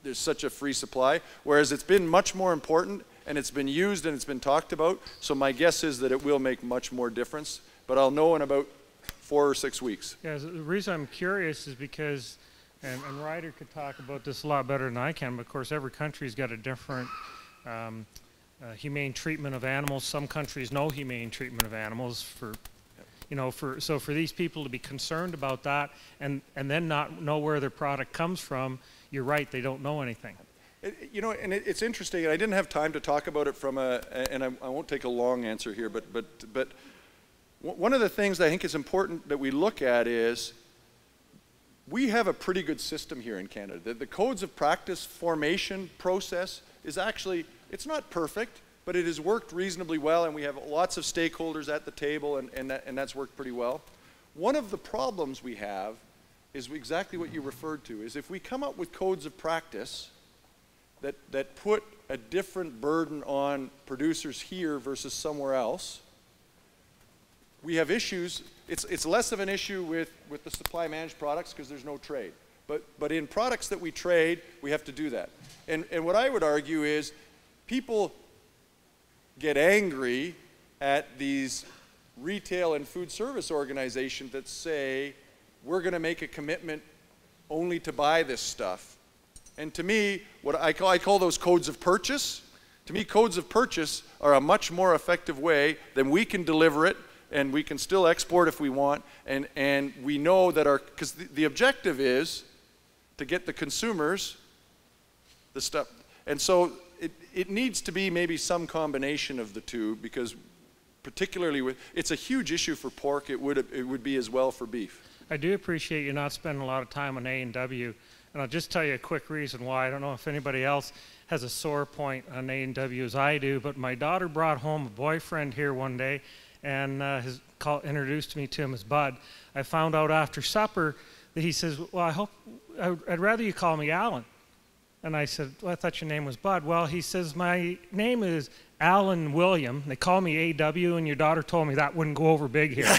there's such a free supply. Whereas it's been much more important and it's been used and it's been talked about. So my guess is that it will make much more difference. But I'll know in about four or six weeks. Yeah, the reason I'm curious is because, and, and Ryder could talk about this a lot better than I can, but of course every country's got a different um, uh, humane treatment of animals. Some countries no humane treatment of animals for, You know, for so for these people to be concerned about that and and then not know where their product comes from, you're right, they don't know anything. It, you know, and it, it's interesting, and I didn't have time to talk about it from a, and I, I won't take a long answer here, but, but, but one of the things I think is important that we look at is we have a pretty good system here in Canada. The, the codes of practice formation process is actually, it's not perfect, but it has worked reasonably well, and we have lots of stakeholders at the table, and, and, that, and that's worked pretty well. One of the problems we have is exactly what you referred to, is if we come up with codes of practice that, that put a different burden on producers here versus somewhere else, we have issues. It's, it's less of an issue with, with the supply managed products because there's no trade. But, but in products that we trade, we have to do that. And, and what I would argue is people get angry at these retail and food service organizations that say, we're going to make a commitment only to buy this stuff. And to me, what I call, I call those codes of purchase. To me, codes of purchase are a much more effective way than we can deliver it and we can still export if we want. And, and we know that our, because the, the objective is to get the consumers the stuff. And so it, it needs to be maybe some combination of the two because particularly with, it's a huge issue for pork. It would, it would be as well for beef. I do appreciate you not spending a lot of time on A&W. And I'll just tell you a quick reason why. I don't know if anybody else has a sore point on A&W as I do, but my daughter brought home a boyfriend here one day and uh, his call, introduced me to him as Bud. I found out after supper that he says, "Well, I hope I'd rather you call me Alan." And I said, "Well, I thought your name was Bud." Well, he says, "My name is Alan William. They call me AW, and your daughter told me that wouldn't go over big here."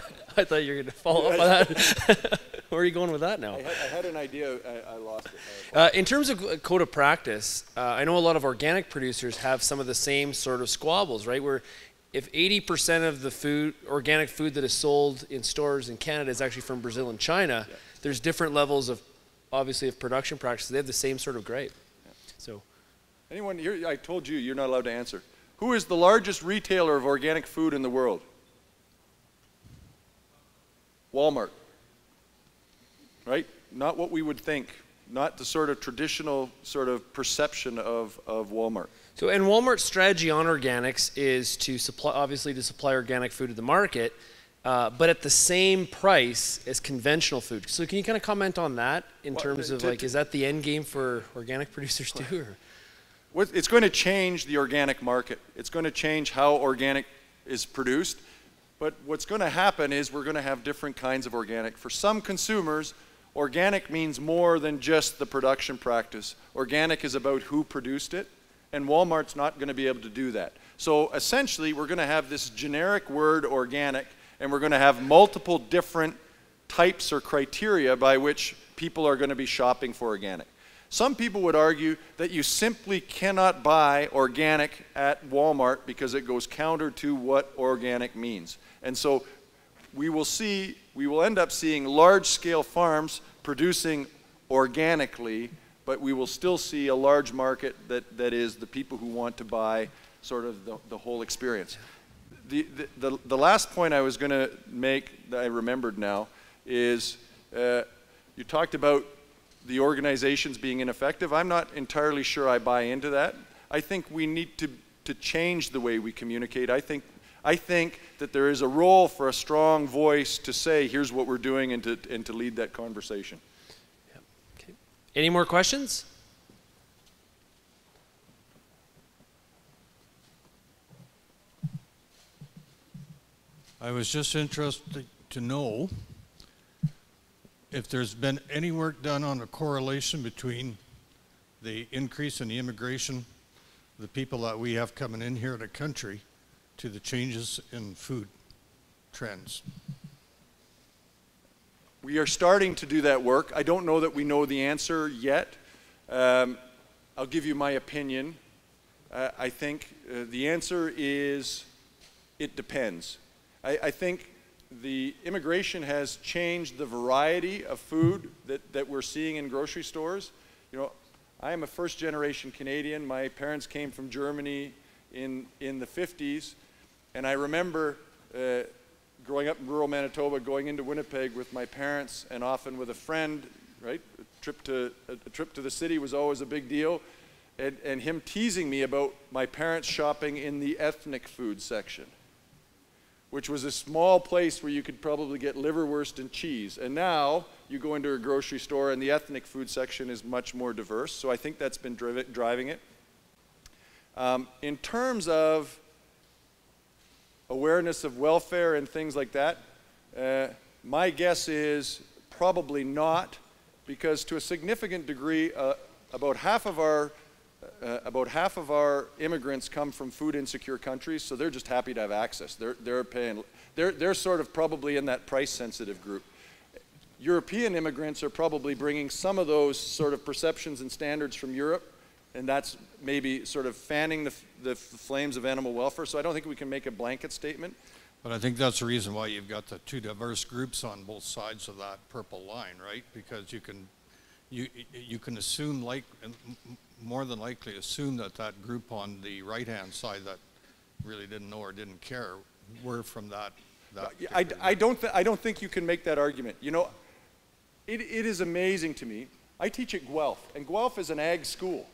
I thought you were going to follow up on that. Where are you going with that now? I had, I had an idea, I, I lost it. Uh, in terms of code of practice, uh, I know a lot of organic producers have some of the same sort of squabbles, right? Where if 80% of the food, organic food that is sold in stores in Canada is actually from Brazil and China, yeah. there's different levels of, obviously, of production practices. They have the same sort of grape. Yeah. So, anyone here? I told you, you're not allowed to answer. Who is the largest retailer of organic food in the world? Walmart right? Not what we would think, not the sort of traditional sort of perception of, of Walmart. So, and Walmart's strategy on organics is to supply, obviously, to supply organic food to the market, uh, but at the same price as conventional food. So, can you kind of comment on that in well, terms of like, is that the end game for organic producers too? Or? It's going to change the organic market. It's going to change how organic is produced. But what's going to happen is we're going to have different kinds of organic. For some consumers, Organic means more than just the production practice. Organic is about who produced it, and Walmart's not going to be able to do that. So essentially, we're going to have this generic word organic, and we're going to have multiple different types or criteria by which people are going to be shopping for organic. Some people would argue that you simply cannot buy organic at Walmart because it goes counter to what organic means. And so we will see, we will end up seeing large scale farms producing organically, but we will still see a large market that, that is the people who want to buy sort of the, the whole experience. The, the, the, the last point I was going to make that I remembered now is uh, you talked about the organizations being ineffective. I'm not entirely sure I buy into that. I think we need to, to change the way we communicate. I think I think that there is a role for a strong voice to say, here's what we're doing, and to, and to lead that conversation. Yep. Okay. Any more questions? I was just interested to know if there's been any work done on a correlation between the increase in the immigration, the people that we have coming in here in the country, to the changes in food trends? We are starting to do that work. I don't know that we know the answer yet. Um, I'll give you my opinion. Uh, I think uh, the answer is it depends. I, I, think the immigration has changed the variety of food that, that we're seeing in grocery stores. You know, I am a first generation Canadian. My parents came from Germany in, in the 50s. And I remember uh, growing up in rural Manitoba, going into Winnipeg with my parents and often with a friend, right? A trip to, a trip to the city was always a big deal. And, and him teasing me about my parents shopping in the ethnic food section, which was a small place where you could probably get liverwurst and cheese. And now you go into a grocery store and the ethnic food section is much more diverse. So I think that's been driv- driving it. Um, in terms of awareness of welfare and things like that, uh, my guess is probably not, because to a significant degree, uh, about half of our uh, about half of our immigrants come from food insecure countries, so they're just happy to have access. They're, they're paying, they're, they're sort of probably in that price sensitive group. European immigrants are probably bringing some of those sort of perceptions and standards from Europe, and that's maybe sort of fanning the, the flames of animal welfare. So I don't think we can make a blanket statement. But I think that's the reason why you've got the two diverse groups on both sides of that purple line, right? Because you can, you, you can assume like, more than likely assume that that group on the right-hand side that really didn't know or didn't care were from that. that I, I, don't th- I don't think you can make that argument. You know, it, it is amazing to me. I teach at Guelph, and Guelph is an ag school,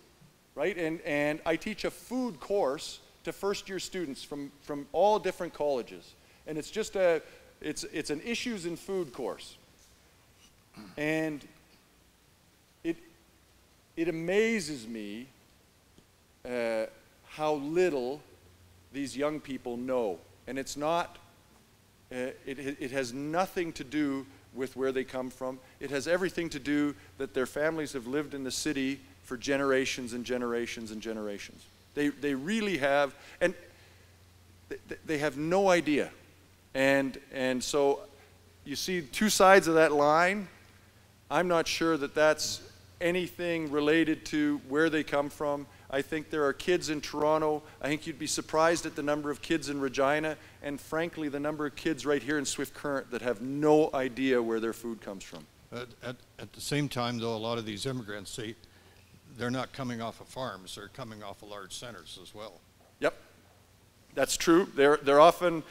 right? And, and I teach a food course to first year students from, from all different colleges. And it's just a, it's, it's an issues in food course. And it it amazes me uh, how little these young people know. And it's not, uh, it, it has nothing to do with where they come from. It has everything to do that their families have lived in the city for generations and generations and generations. They, they really have, and they, they have no idea. And, and so you see two sides of that line. I'm not sure that that's anything related to where they come from. I think there are kids in Toronto. I think you'd be surprised at the number of kids in Regina, and frankly, the number of kids right here in Swift Current that have no idea where their food comes from. At, at, at the same time, though, a lot of these immigrants, they, they're not coming off of farms, they're coming off of large centers as well. Yep, that's true. They're, they're often,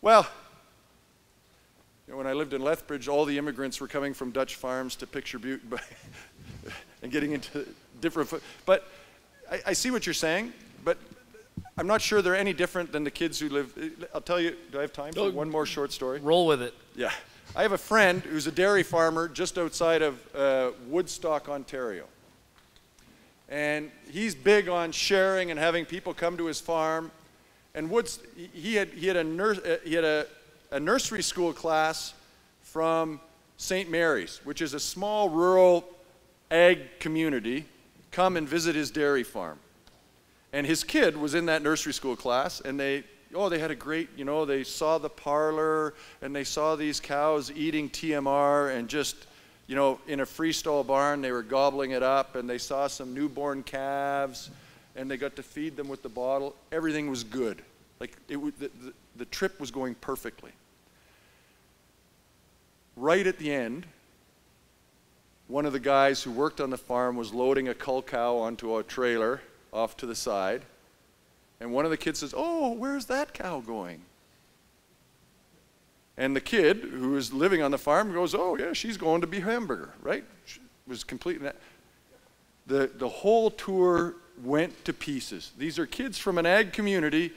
well, you know, when I lived in Lethbridge, all the immigrants were coming from Dutch farms to Picture Butte and getting into different. But I, I, see what you're saying, but I'm not sure they're any different than the kids who live. I'll tell you, do I have time for one more short story? Roll with it. Yeah. I have a friend who's a dairy farmer just outside of uh, Woodstock, Ontario. And he's big on sharing and having people come to his farm. And Woods, he had, he had, a, nurse, uh, he had a, a nursery school class from St. Mary's, which is a small rural ag community, come and visit his dairy farm. And his kid was in that nursery school class, and they, oh, they had a great, you know, they saw the parlor, and they saw these cows eating TMR, and just, you know, in a freestall barn, they were gobbling it up, and they saw some newborn calves, and they got to feed them with the bottle. Everything was good. Like, it, the, the, the trip was going perfectly. Right at the end, one of the guys who worked on the farm was loading a cull cow onto a trailer off to the side. And one of the kids says, Oh, where's that cow going? And the kid who is living on the farm goes, Oh, yeah, she's going to be hamburger, right? She was completely that. The, the whole tour went to pieces. These are kids from an ag community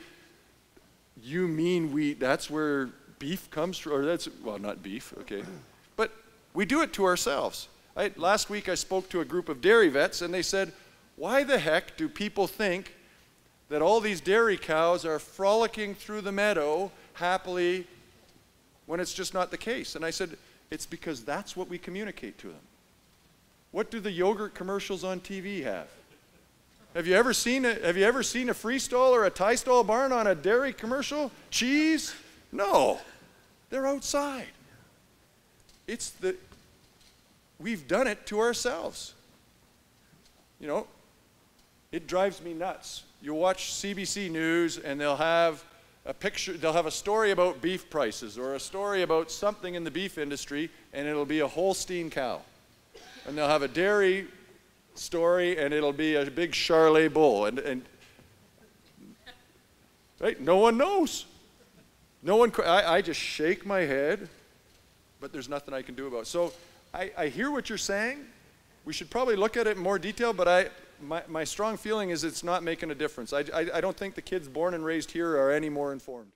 you mean we, that's where beef comes from? Or that's, well, not beef, okay. But we do it to ourselves. I, last week I spoke to a group of dairy vets and they said, why the heck do people think that all these dairy cows are frolicking through the meadow happily when it's just not the case? And I said, it's because that's what we communicate to them. What do the yogurt commercials on TV have? Have you ever seen a, have you ever seen a freestall or a tie stall barn on a dairy commercial? Cheese? No. They're outside. It's the we've done it to ourselves. You know, it drives me nuts. You watch CBC News and they'll have a picture, they'll have a story about beef prices or a story about something in the beef industry, and it'll be a Holstein cow. And they'll have a dairy story and it'll be a big Charolais bull. And, and Right? No one knows. No one, I, I just shake my head, but there's nothing I can do about it. So I, I hear what you're saying. We should probably look at it in more detail, but I, my, my strong feeling is it's not making a difference. I, I, I don't think the kids born and raised here are any more informed.